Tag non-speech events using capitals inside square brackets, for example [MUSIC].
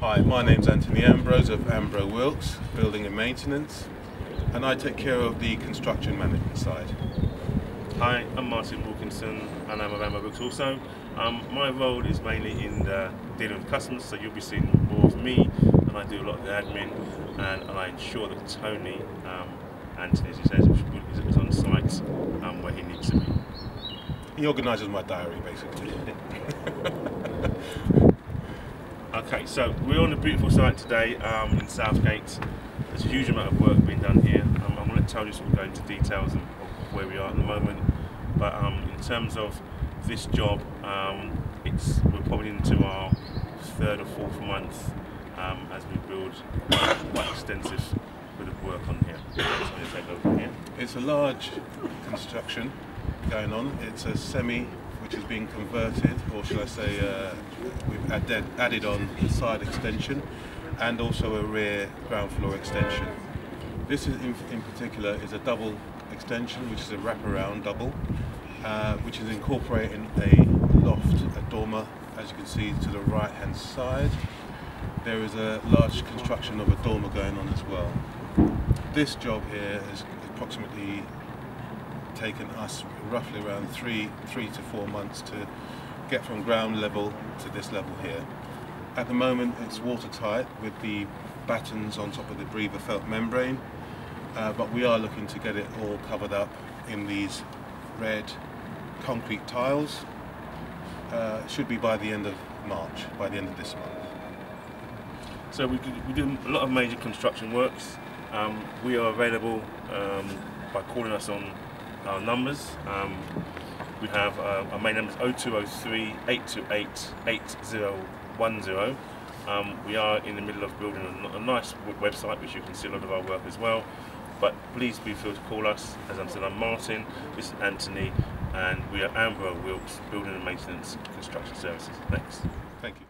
Hi, my name's Anthony Ambrose of Ambro Wilks, Building and Maintenance, and I take care of the construction management side. Hi, I'm Martin Wilkinson and I'm of Ambro Wilks also. Um, my role is mainly in the dealing with customers, so you'll be seeing more of me, and I do a lot of the admin, and, and I ensure that Tony, um, Anthony as he says, is, is on site um, where he needs to be. He organises my diary, basically. [LAUGHS] Okay, so we're on a beautiful site today um, in Southgate. There's a huge amount of work being done here. Um, I'm going to tell you sort of go into details of, of where we are at the moment. But um, in terms of this job, um, it's we're probably into our third or fourth month um, as we build quite, extensive bit of work on here. So here. It's a large construction going on. It's a semi which is being converted, or should I say, uh, we've added, added on a side extension and also a rear ground floor extension. This is in, in particular is a double extension, which is a wraparound double, uh, which is incorporating a loft, a dormer, as you can see to the right hand side. There is a large construction of a dormer going on as well. This job here is approximately taken us roughly around three, three to four months to get from ground level to this level here. At the moment it's watertight with the battens on top of the breather felt membrane, uh, but we are looking to get it all covered up in these red concrete tiles. Uh, should be by the end of March, by the end of this month. So we, we do a lot of major construction works. Um, we are available um, by calling us on our numbers. Um, we have uh, our main number is 0203 828 8010. Um, we are in the middle of building a, a, nice website which you can see a lot of our work as well. But please be feel to call us. As I said, I'm Martin, this is Anthony, and we are Ambro Wilks Building and Maintenance Construction Services. Thanks. Thank you.